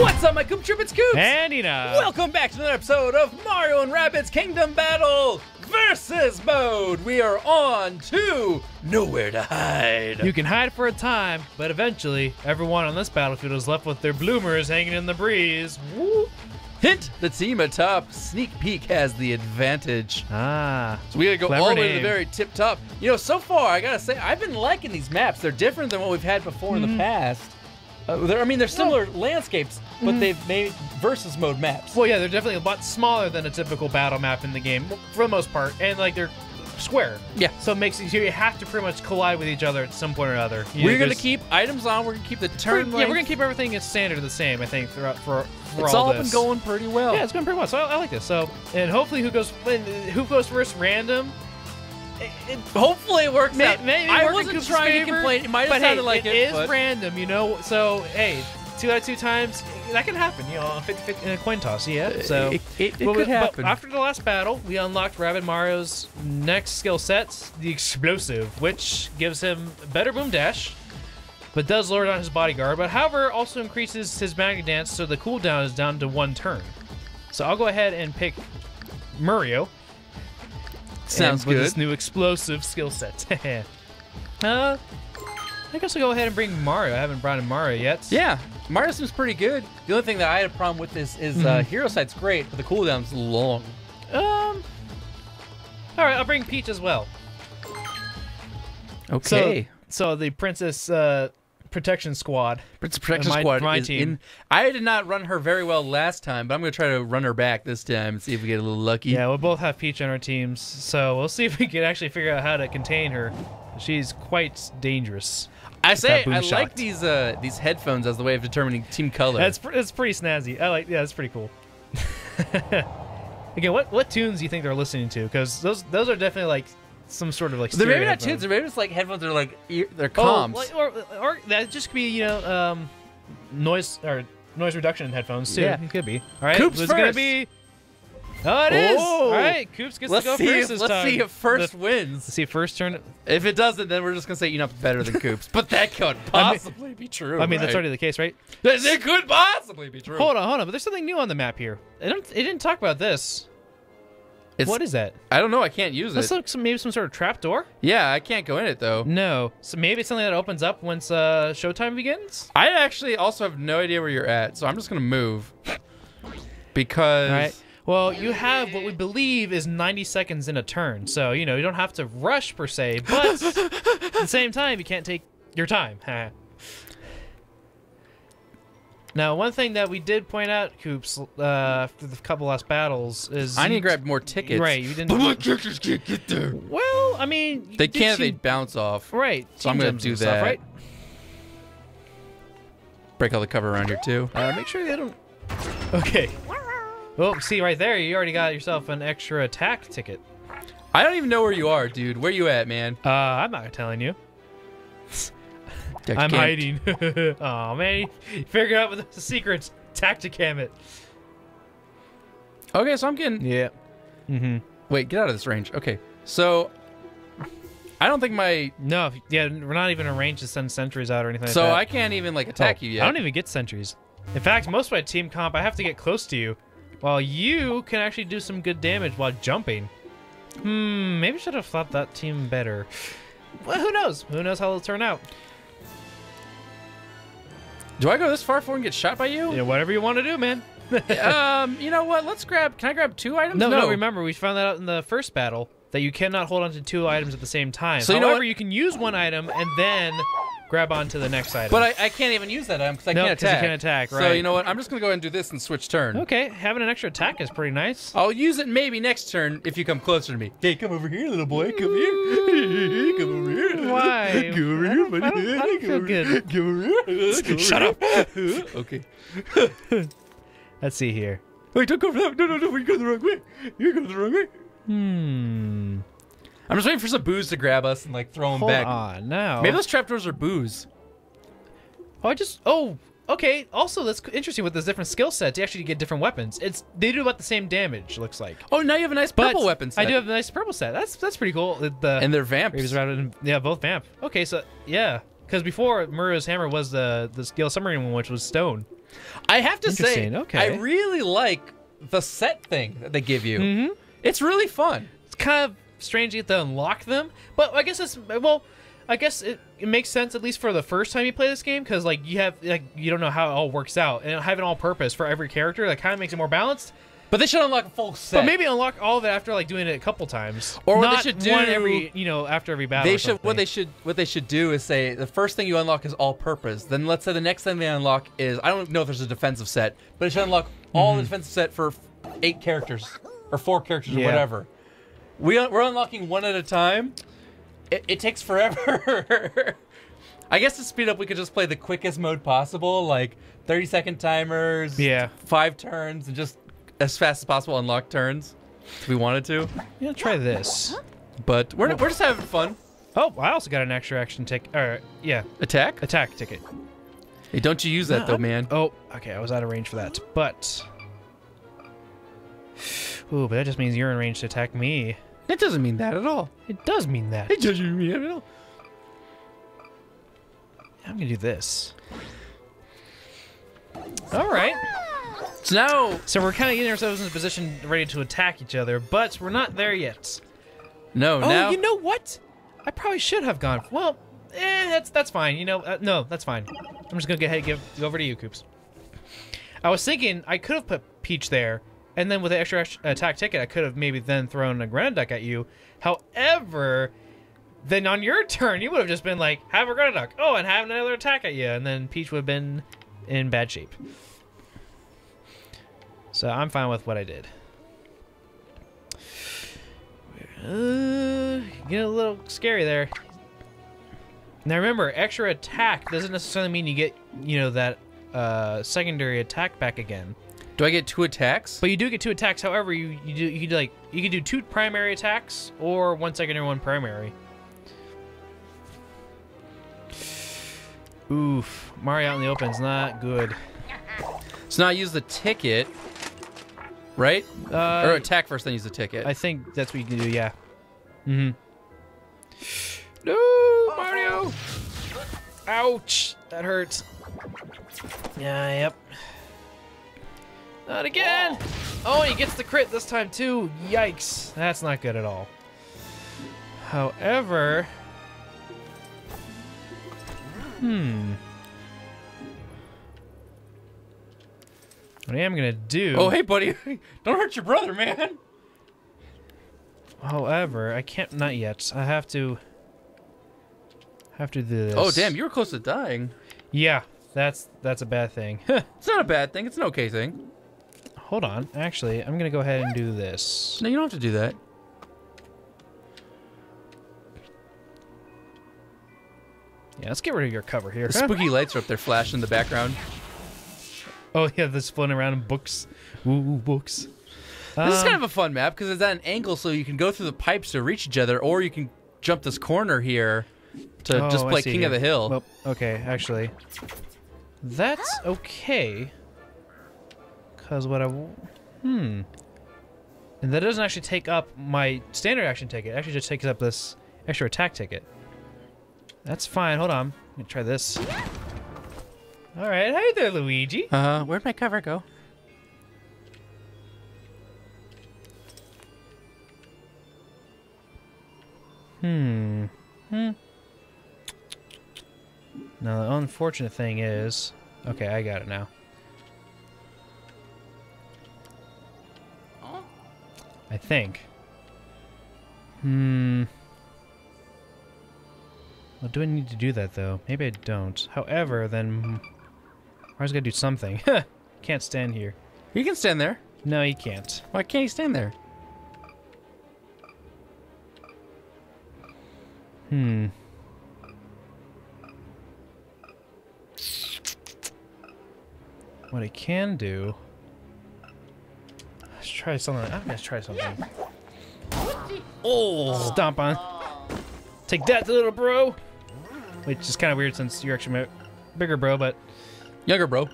What's up, my Koopa Troop? It's Koops. And Ina. Welcome back to another episode of Mario and Rabbids Kingdom Battle versus mode. We are on to Nowhere to Hide. You can hide for a time, but eventually, everyone on this battlefield is left with their bloomers hanging in the breeze. Woo. Hint: the team atop Sneak Peek has the advantage. Ah. So we gotta go all the way to the very tip top. You know, so far I gotta say I've been liking these maps. They're different than what we've had before Mm-hmm. in the past. Uh, I mean, they're similar landscapes, but they've made versus mode maps. Well, yeah, they're definitely a lot smaller than a typical battle map in the game, for the most part, and like they're square. Yeah. So it makes it you have to pretty much collide with each other at some point or other. You We're know, gonna keep items on. We're gonna keep the turn. yeah, we're gonna keep everything as standard the same. I think throughout for for It's all, all been going pretty well. Yeah, it's going pretty well. So I, I like this. So and hopefully who goes who goes first random. It, Hopefully it works May, out. maybe I work wasn't trying favor, to complain. It might have sounded hey, like it, it is but- random, you know. So hey, two out of two times that can happen, you know, 50, 50 in a coin toss. Yeah. Uh, so it, it, it Well, could happen. after the last battle, we unlocked Rabbid Mario's next skill set, the Explosive, which gives him better boom dash, but does lower down his bodyguard. But however, also increases his Magnet Dance, so the cooldown is down to one turn. So I'll go ahead and pick Mario. Sounds with good. This new explosive skill set. uh, I guess I'll go ahead and bring Mario. I haven't brought in Mario yet. Yeah, Mario seems pretty good. The only thing that I had a problem with is is Mm-hmm. uh, Hero Sight's great, but the cooldown's long. Um. All right, I'll bring Peach as well. Okay. So, so the Princess uh, Protection Squad. Prince Protection my- Squad my team. in. I did not run her very well last time, but I'm going to try to run her back this time and see if we get a little lucky. Yeah, we'll both have Peach on our teams, so we'll see if we can actually figure out how to contain her. She's quite dangerous. I say I shot. like these uh, these headphones as the way of determining team color. That's pr- it's pretty snazzy. I like. Yeah, that's pretty cool. Again, what what tunes do you think they're listening to? Because those those are definitely like some sort of like. they're maybe not tunes. headphones. They're maybe just like headphones. They're like ear, they're Oh, comms. like- or, or that just could be you know um, noise or noise reduction headphones too. Yeah. It could be. All right, Koops who's gonna be? Oh, it is. Oh. All right, Koops gets let's to go see. first If, let's time. see if first The- wins. let's see first turn. If it doesn't, then we're just gonna say Enop's better than Koops. but that could I mean- possibly be true. I mean, that's already the case, right? That could possibly be true. Hold on, hold on. But there's something new on the map here. It, don't, it didn't talk about this. It's, what is that? I don't know. I can't use That's it. like some, maybe some sort of trap door. yeah, I can't go in it though. No. So maybe it's something that opens up once uh, showtime begins. I actually also have no idea where you're at, so I'm just gonna move because All right. Well, you have what we believe is 90 seconds in a turn, so you know you don't have to rush per se, but at the same time you can't take your time. now, one thing that we did point out, Koops, uh, after the couple last battles is I need to grab more tickets. Right, you didn't. But my characters can't get there. Well, I mean, you They can't. They bounce off. Right. So I'm gonna do and stuff, that. right? Break all the cover around here too. Uh, make sure they don't. Okay. Oh, see right there, you already got yourself an extra attack ticket. I don't even know where you are, dude. Where you at, man? Uh, I'm not telling you. I I'm can't- hiding. oh man, you figured out the secrets. Tacticam it. Okay, so I'm getting. Yeah. Mm-hmm. Wait, get out of this range. Okay, so I don't think my. No, yeah, we're not even arranged to send sentries out or anything. So like I can't even like attack Oh, you yet. I don't even get sentries. In fact, most of my team comp, I have to get close to you, while you can actually do some good damage while jumping. Hmm, maybe should have thought that team better. Well, who knows? Who knows how it'll turn out? Do I go this far before and get shot by you? Yeah, whatever you want to do, man. um, you know what? Let's grab. Can I grab two items? No, no, remember, we found that out in the first battle that you cannot hold on to two items at the same time. So you know However, you can use one item and then grab onto the next item. But I, I can't even use that item because I No, can't 'cause you attack. can't attack, So right. you know what? I'm just gonna go ahead and do this and switch turn. okay, having an extra attack is pretty nice. I'll use it maybe next turn if you come closer to me. Hey, come over here, little boy. Come here. come over here. Why? Come over here, buddy. I don't- I don't feel Come over good. Come over here. Come Shut over here. okay. Let's see here. Wait, don't go for that. No, no, no. You're going the wrong way. You're going the wrong way. Hmm. I'm just waiting for some booze to grab us and like throw them Hold back. on now. Maybe those trapdoors are booze. Oh, I just. Oh, okay. Also, that's interesting with those different skill sets. You actually get different weapons. It's they do about the same damage. Looks like. Oh, now you have a nice But purple weapon set. I do have a nice purple set. That's that's pretty cool. The, and they're vamps. Yeah, both vamp. Okay, so yeah, because before Mario's hammer was the the skill submarine one, which was stone. I have to say, okay. I really like the set thing that they give you. Mhm. It's really fun. It's kind of strange you have to unlock them, but I guess it's well. I guess it, it makes sense at least for the first time you play this game because like you have like you don't know how it all works out and having all purpose for every character that kind of makes it more balanced. But they should unlock a full set. But maybe unlock all of it after like doing it a couple times, Or what they Not should one do- every you know after every battle. they should what they should what they should do is say the first thing you unlock is all purpose. Then let's say the next thing they unlock is I don't know if there's a defensive set, but it should unlock all the mm-hmm. defensive set for eight characters or four characters or whatever. We un- we're unlocking one at a time. It, it takes forever. I guess to speed up, we could just play the quickest mode possible, like 30 second timers, Yeah. five turns, and just as fast as possible unlock turns if we wanted to. Yeah, try this. But we're, we're just having fun. Oh, I also got an extra action ticket. Or yeah, Attack? attack ticket. Hey, don't you use that though, I'm- man. Oh, okay, I was out of range for that. But ooh, but that just means you're in range to attack me. It doesn't mean that at all. It does mean that. It doesn't mean that at all. I'm gonna do this. All right. So now, So we're kind of getting ourselves in a position ready to attack each other, but we're not there yet. no, Oh, now you know what? I probably should have gone. Well, eh, that's that's fine. You know, uh, no, that's fine. I'm just gonna go ahead and give go over to you, Koops. I was thinking I could have put Peach there, and then with the extra attack ticket, I could have maybe then thrown a Grenaduck at you. However, then on your turn, you would have just been like, have a Grenaduck. Oh, and have another attack at you, and then Peach would have been in bad shape. So I'm fine with what I did. Uh, get a little scary there. Now remember, extra attack doesn't necessarily mean you get, you know, that uh, secondary attack back again. Do I get two attacks? But you do get two attacks. However, you you do you do like you can do two primary attacks or one secondary, one primary. Oof, Mario out in the open's not good. So now I use the ticket, right? Uh, or attack first, then use the ticket. I think that's what you can do. Yeah. Mm-hmm. no, Mario. Ouch! That hurts. Yeah, yep. Not again! Oh, he gets the crit this time too. Yikes. That's not good at all. However... Hmm. What I am gonna do... Oh, hey, buddy, don't hurt your brother, man. However, I can't... Not yet. I have to... Have to do this. Oh, damn, you were close to dying. Yeah, that's that's a bad thing. It's not a bad thing. It's an okay thing. Hold on. Actually, I'm gonna go ahead and do this. No, you don't have to do that. Yeah, let's get rid of your cover here. The spooky lights are up there flashing in the background. oh yeah, this floating around in books. Ooh, books. This is Um, kind of a fun map because it's at an angle, so you can go through the pipes to reach each other, or you can jump this corner here to oh, just play King of the Hill. Well, okay, actually, that's okay. Cause what I w- hmm, and that doesn't actually take up my standard action ticket. It actually just takes up this extra attack ticket. That's fine. Hold on. Let me try this. All right, hey there, Luigi. Uh, where'd my cover go? Hmm. Hmm. Now the unfortunate thing is, okay, I got it now. I think. Hmm. Well, do I need to do that though? Maybe I don't. However, then I was gonna do something. can't stand here. He can stand there. No, he can't. Why can't he stand there? Hmm. What I can do. Let's try something. I'm gonna try something. Oh, Stomp on. Take that, little bro. Which is kind of weird since you're actually my bigger bro, but. younger bro.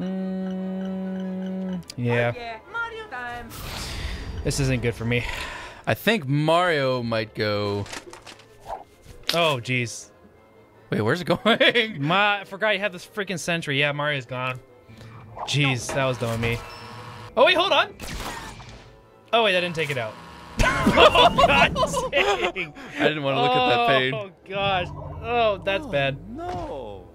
Mm, yeah, Yeah, Mario time. this isn't good for me. I think Mario might go. Oh, jeez. Wait, where's it going? My, I forgot you had this freaking sentry. Yeah, Mario's gone. Jeez, that was dumb of me. Oh wait, hold on. Oh wait, I didn't take it out. oh god dang. I didn't want to look at that pain. Oh gosh. Oh, that's bad. No.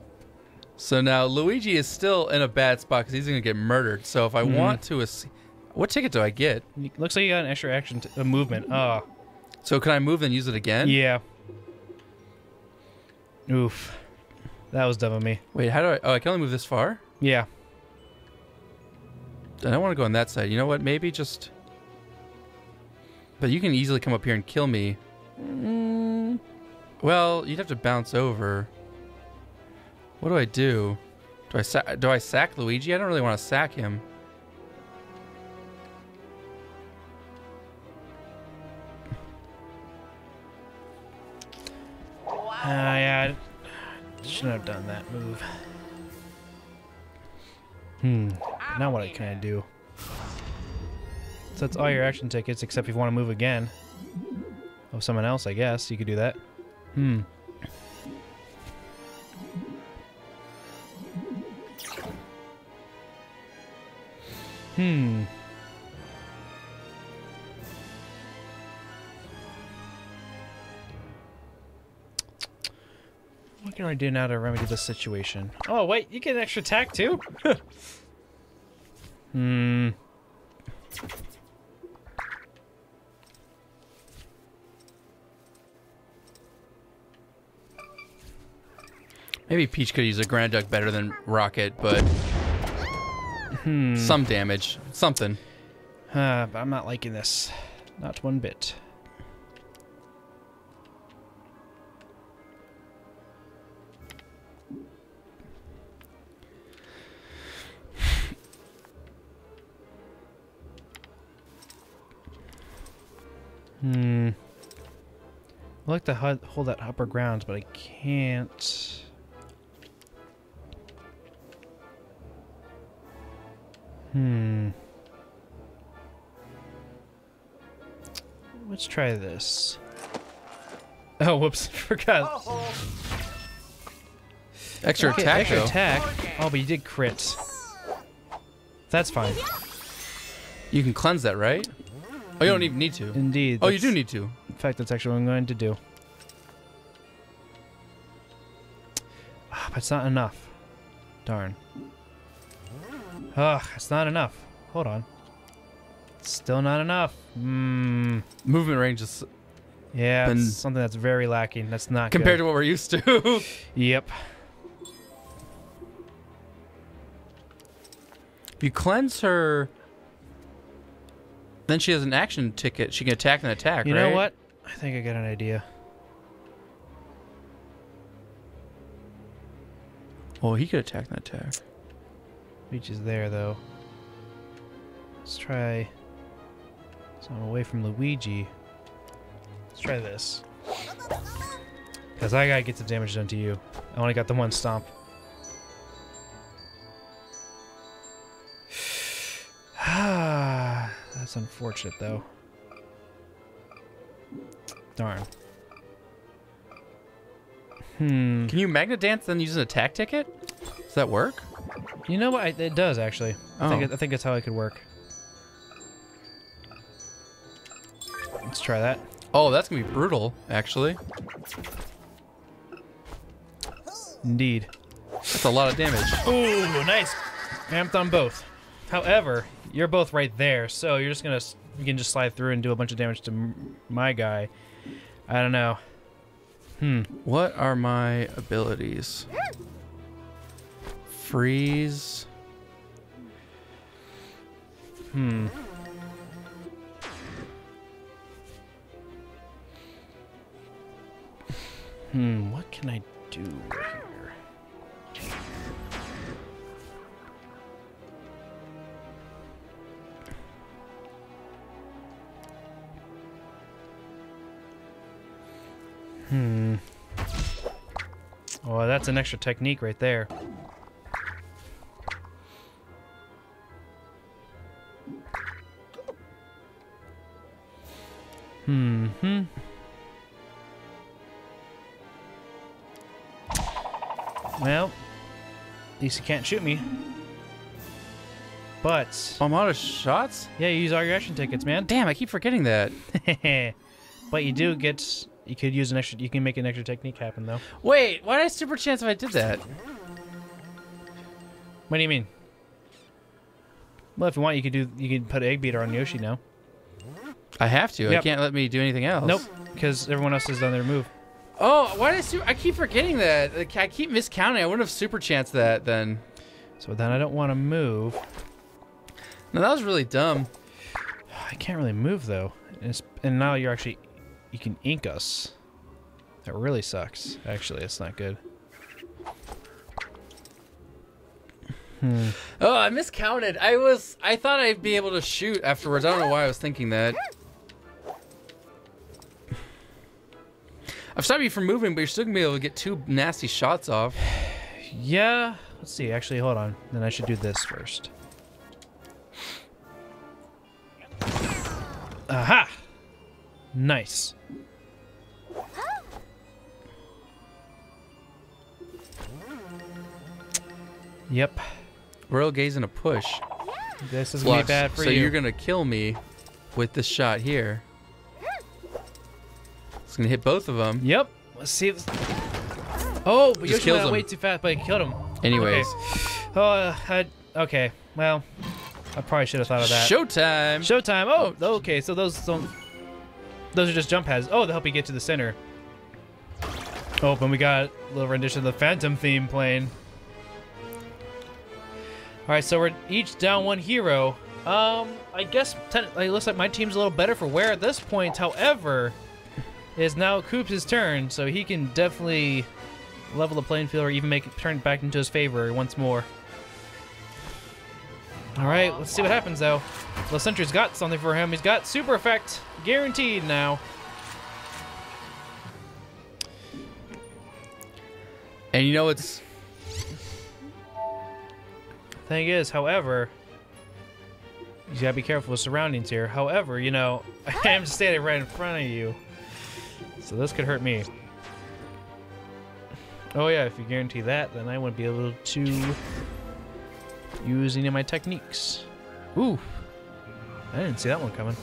So now Luigi is still in a bad spot because he's gonna get murdered. So if I Mm-hmm. want to, ass- what ticket do I get? Looks like you got an extra action t- uh, movement. Oh, So can I move and use it again? yeah. Oof. That was dumb of me. Wait, how do I? Oh, I can only move this far. Yeah. I don't want to go on that side. You know what? Maybe just. But you can easily come up here and kill me. Mm, Well, you'd have to bounce over. What do I do? Do I sa- do I sack Luigi? I don't really want to sack him. Uh, yeah. I shouldn't have done that move. Hmm. Now what I can I do? So that's all your action tickets, except if you want to move again. Of someone else, I guess. You could do that. Hmm. Hmm. What can I do now to remedy this situation? Oh, wait, you get an extra attack too? hmm. Maybe Peach could use a Grenaduck better than Rocket, but Hmm. some damage, something. Uh, but I'm not liking this. Not one bit. To hold that upper ground, but I can't. Hmm. Let's try this. Oh, whoops! Forgot. Extra Okay, attack extra though. attack. Oh, but you did crit. That's fine. You can cleanse that, right? Oh, you don't even need to. Indeed. Oh, you do need to. In fact, that's actually what I'm going to do. It's not enough. Darn. Ugh, it's not enough. Hold on. Still not enough. Hmm. Movement range is Yeah, Been- it's something that's very lacking. That's not compared good. to what we're used to. to. Yep. if you cleanse her, then she has an action ticket. She can attack and attack. You right? know what? I think I got an idea. Well, he could attack and attack. Reach is there though. Let's try. So I'm away from Luigi. Let's try this. Because I gotta get some damage done to you. I only got the one stomp. Ah that's unfortunate though. Darn. Hmm. Can you Magnet Dance then use an attack ticket? Does that work? You know what? It does actually. I think Oh. it, I think that's how it could work. Let's try that. Oh, that's gonna be brutal, actually. Indeed. That's a lot of damage. Ooh, nice. Amped on both. However, you're both right there, so you're just gonna you can just slide through and do a bunch of damage to my guy. I don't know. Hmm. What are my abilities? Freeze. Hmm. Hmm. What can I do Hmm. Well, that's an extra technique right there. Hmm. Hmm. Well, at least you can't shoot me. But I'm out of shots? yeah, you use all your action tickets, man. Damn, I keep forgetting that. but you do get. You could use an extra. You can make an extra technique happen though. Wait, why did I super chance if I did that? What do you mean? Well, if you want, you could do. You could put egg beater on Yoshi now. I have to. I can't let me do anything else. Nope, because everyone else has done their move. Oh, why did I super? I keep forgetting that. Like, I keep miscounting. I wouldn't have super chanced that then. So then I don't want to move. No, that was really dumb. I can't really move though, and, it's, and now you're actually. You can ink us. That really sucks. Actually, it's not good. Hmm. Oh, I miscounted. I was. I thought I'd be able to shoot afterwards. I don't know why I was thinking that. I've stopped you from moving, but you're still gonna be able to get two nasty shots off. Yeah. Let's see. Actually, hold on. Then I should do this first. Aha! Nice. Yep. Royal gaze and a push. This is gonna be bad for so you. So you're gonna kill me with this shot here. It's gonna hit both of them. Yep. Let's see. If... Oh, but Just Yoshi went him. way too fast, but I killed him. Anyways, Oh, uh, I, okay. Well, I probably should have thought of that. showtime. Showtime. Oh, okay. So those don't. Those are just jump pads. Oh, they help you get to the center. Oh, and we got a little rendition of the Phantom theme playing. All right, so we're each down one hero. Um, I guess ten, it looks like my team's a little better for wear at this point. However, is now Coop's turn, so he can definitely level the playing field or even make it turn back into his favor once more. All right, let's see what happens though. Lucentri's got something for him. He's got super effect guaranteed now. And you know it's Thing is, however, you gotta be careful with surroundings here. However, you know, I am standing right in front of you, so this could hurt me. Oh yeah, if you guarantee that, then I wouldn't be able to use any of my techniques. Ooh, I didn't see that one coming.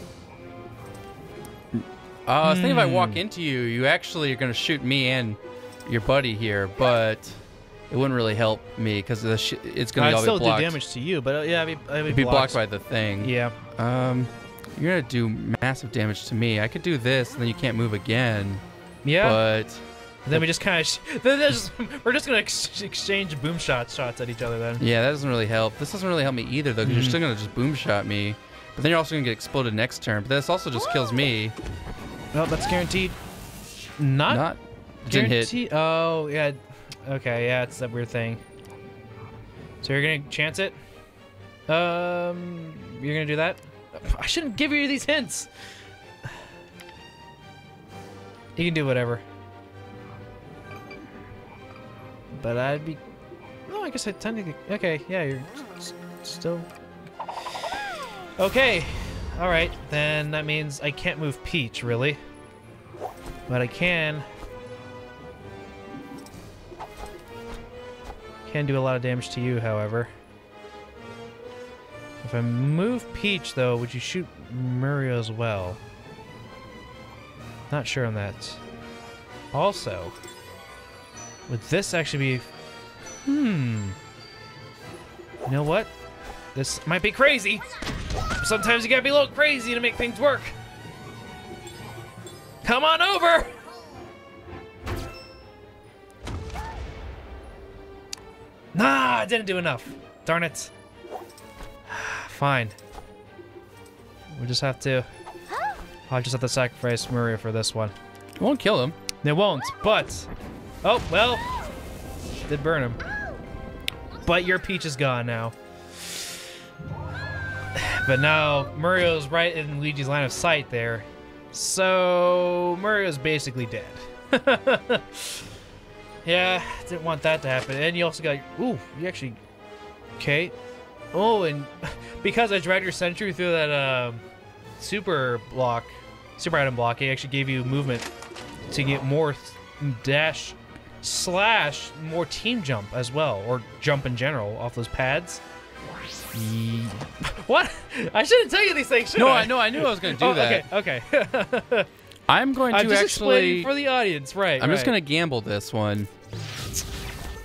Uh, I was thinking if I walk Hmm. into you, you actually are going to shoot me and your buddy here, but it wouldn't really help me because sh- it's going I'd to all still be blocked. do damage to you, but uh, yeah, I'd be, I'd be, It'd be blocked blocked. by the thing. Yeah. Um, you're going to do massive damage to me. I could do this, and then you can't move again. Yeah. But then we just kind of, we're just gonna ex- exchange boom shots, shots at each other. Then. yeah, that doesn't really help. This doesn't really help me either, though, because Mhm. you're still going to just boom shot me. But then you're also going to get exploded next turn. But this also just kills me. Oh, that's guaranteed. Not, Not didn't hit. guaranteed. Oh, yeah. Okay, yeah, it's that weird thing. So you're gonna chance it? Um, you're gonna do that? I shouldn't give you these hints. You can do whatever. But I'd be. Oh, I guess I technically. Okay, yeah, you're still. Okay, all right. Then that means I can't move Peach, really. But I can. Can do a lot of damage to you, however. If I move Peach, though, would you shoot Mario as well? Not sure on that. Also, would this actually be... Hmm. You know what? This might be crazy. Sometimes you gotta be a little crazy to make things work. Come on over! Nah, I didn't do enough. Darn it. Fine. We just have to. I'll just have to sacrifice Maria for this one. It won't kill him. They won't, but. Oh, well. Did burn him. But your Peach is gone now. But now Mario's right in Luigi's line of sight there. So Mario's basically dead. yeah, didn't want that to happen. And you also got ooh, you actually Okay. Oh, and because I dragged your sentry through that um, super block, super item block, it actually gave you movement to get more dash slash more team jump as well, or jump in general off those pads. What? I shouldn't tell you these things. Should No, I? I know. I knew I was going to do Oh, that. okay, okay. I'm going to I'm just actually. for the audience, right? I'm just going to gamble this one.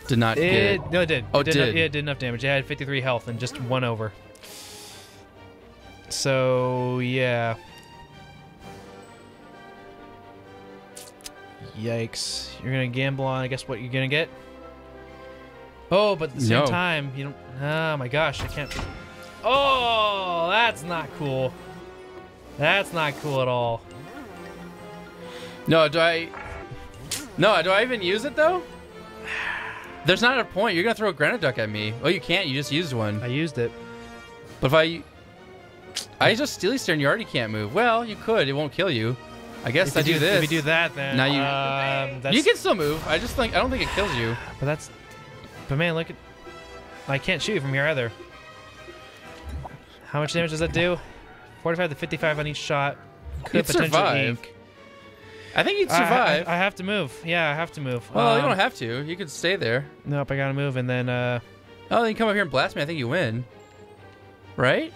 Did not It get. no, it did. Oh, it it did. did. Enough, yeah, it did enough damage. It had 53 health and just one over. So yeah. Yikes! You're gonna gamble on. I guess what you're gonna get. Oh, but at the same No. time, you don't. Oh my gosh, I can't. Oh, that's not cool. That's not cool at all. No, do I? No, do I even use it though? There's not a point. You're gonna throw a Grenaduck at me. Oh, you can't. You just used one. I used it. But if I, I just steely stare and you already can't move. Well, you could. It won't kill you. I guess If I you do this. If you do that, then Now you- Um, you can still move. I just think I don't think it kills you. But that's. But man, look at. I can't shoot you from here either. How much damage does that do? 45 to 55 on each shot. Could You'd survive. ink. I think you'd I- I- survive. I, have to move. Yeah, I have to move. well, you Um, don't have to. You could stay there. Nope, I gotta move, and then uh, Oh, then you come up here and blast me. I think you win. Right?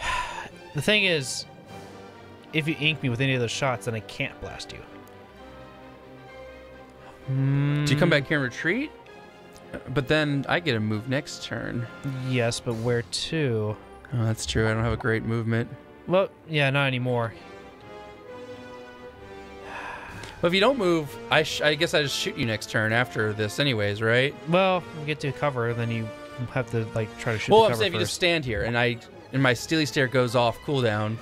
the thing is, if you ink me with any of those shots, then I can't blast you. Do you come hmm. back here and retreat? But then I get a move next turn. Yes, but where to? Oh, that's true. I don't have a great movement. Well, yeah, not anymore. But if you don't move, I, sh- I guess I just shoot you next turn after this, anyways, right? Well, if we get to cover, then you have to like try to shoot well, I'm cover saying if you just stand here and I and my steely stare goes off cooldown,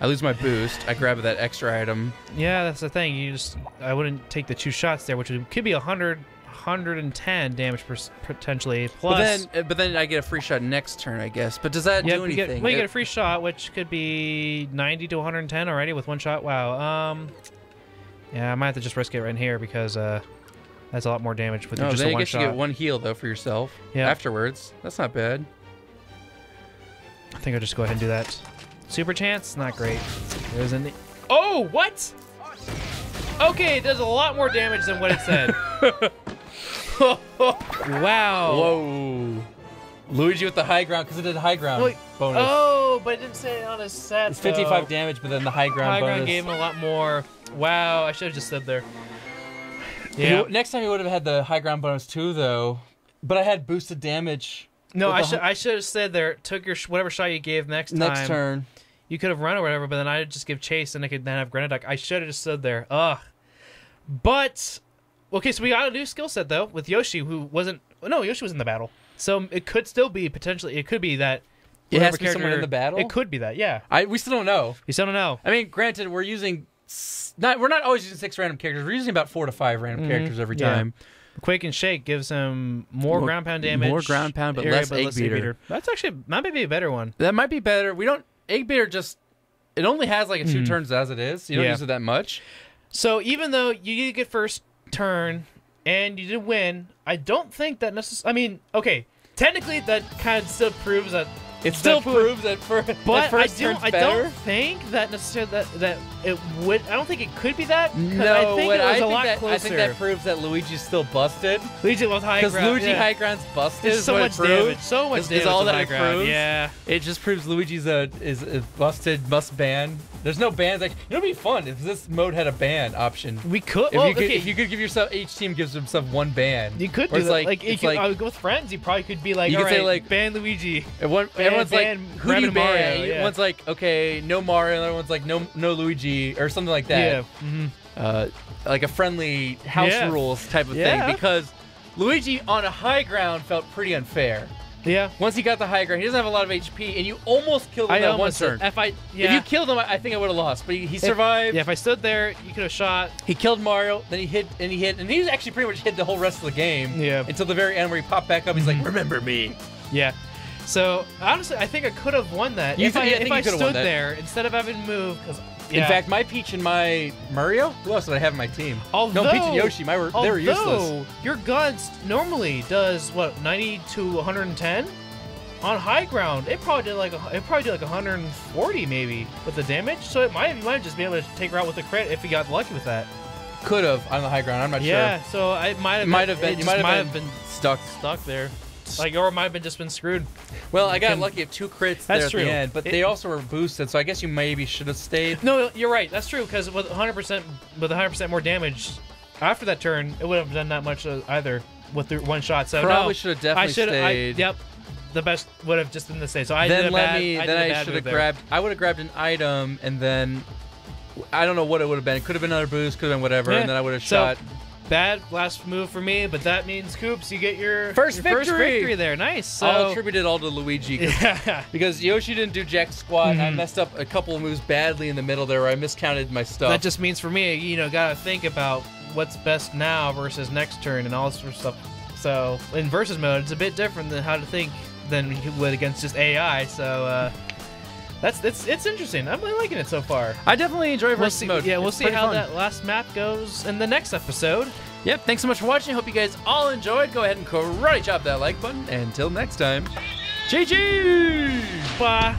I lose my boost. I grab that extra item. Yeah, that's the thing. You just I wouldn't take the two shots there, which could be 100 110 damage per, potentially. Plus, But then, uh, but then I get a free shot next turn, I guess. But does that yeah, do you get, well, you get a free shot, which could be 90 to 110 already with one shot. Wow. Um, yeah, I might have to just risk it right here because uh, that's a lot more damage with oh, just then a I one guess shot. you get one heal though for yourself. Yeah. Afterwards, that's not bad. I think I'll just go ahead and do that. Super chance, not great. There's an. Oh, what? Okay, it does a lot more damage than what it said. wow. Whoa. Luigi with the high ground because it did high ground Wait, bonus. Oh, but it didn't say it on his set. it's 55 damage, but then the high ground High bonus. ground gave him a lot more. Wow, I should have just stood there. Yeah. next time you would have had the high ground bonus too, though. But I had boosted damage No, I should I should have said there. Took your sh- whatever shot you gave next time. next turn. You could have run or whatever, but then I'd just give chase and I could then have Grenaduck. I should have just stood there. Ugh. But okay, so we got a new skill set though with Yoshi, who wasn't. No, Yoshi was in the battle, so it could still be potentially. It could be that. It has to be someone in the battle? It could be that. Yeah, I we still don't know. we still don't know. I mean, granted, we're using not we're not always using six random characters. We're using about four to five random characters every Mm-hmm. Yeah. time. Quake and Shake gives him more, More- ground pound damage, more ground pound, but area, less egg beater. That's actually that might be a better one. That might be better. We don't egg beater just. It only has like a two turns as it is. You don't Mm. Yeah. use it that much. So even though you did get first turn and you did win, I don't think that necessarily. I mean, okay, technically that kind of still proves that. It still that- proves that for But I first don't. turn's I don't think that necessarily that that it would. I don't think it could be that. No, I think it was I a think lot that, closer. I think that proves that Luigi's still busted. Luigi with high ground Because. Luigi yeah. high ground's busted. There's is so much damage. So much Is- is damage. all that high it ground. proves. Yeah. It just proves Luigi's a is a busted must ban. There's no bans. Like it'd be fun if this mode had a ban option. We could. If well, you could, okay. if you could give yourself each team gives themselves one ban. You could do it's that. like- Like, you it's could, like- I would go with friends. You probably could be like, You all could say, like- ban Luigi. Everyone, Ban- everyone's ban like, who do you ban? Mario, yeah. One's like, okay, no Mario. and the one's like, no, no Luigi, or something like that. Yeah. hmm uh, like a friendly house Yeah. rules type of Yeah. thing because Luigi on a high ground felt pretty unfair. Yeah. Once he got the high ground, he doesn't have a lot of HP, and you almost killed him I that one turn. If I yeah. If you killed him, I I think I would have lost. But he, he survived. yeah, if I stood there, you could have shot. He killed Mario, then he hit and he hit, and he actually pretty much hit the whole rest of the game. Yeah. Until the very end where he popped back up. He's like, mm-hmm. "Remember me." Yeah. So honestly, I think I could have won that You if I, yeah, I if I stood there instead of having moved. Because In fact, my Peach and my Mario. Who else did I have in my team? although, no, Peach and Yoshi. My were they were useless. although your guns normally does what 90 to 110 on high ground. It probably did like it probably did like 140 maybe with the damage. So it might you might just be able to take her out with a crit if you got lucky with that. Could have on the high ground. I'm not Yeah, sure. Yeah. So I might have might have been. You might have have been, been stuck. stuck there, like or it might have been just been screwed. Well, I got Can- lucky at two crits That's there at true. the end, but It- they also were boosted, so I guess you maybe should have stayed. No, you're right. That's true because with 100 percent with 100 percent more damage after that turn, it would have done that much uh, either with the one shot. So Probably no, should have I definitely should. I, stayed. yep, the best would have just been to stay. So I did then a let bad, me. I then did a I bad should move have there. grabbed. I would have grabbed an item, and then I don't know what it would have been. It could have been another boost. Could have been whatever, Yeah. and then I would have So, shot. Bad last move for me, but that means Koops, you get your First your first victory! victory there. Nice. So I'll attribute it all to Luigi 'cause- yeah. because Yoshi didn't do jack squat. and I messed up a couple of moves badly in the middle there, where I miscounted my stuff. That just means for me, you know, gotta think about what's best now versus next turn and all this sort of stuff. So in versus mode, it's a bit different than how to think than you would against just AI. So uh, that's it's it's interesting. I'm really liking it so far. I definitely enjoy We'll see, mode. yeah, we'll It's see how fun. that last map goes in the next episode. Yep. Thanks so much for watching. Hope you guys all enjoyed. Go ahead and karate chop that like button. Until next time, GG. Bye.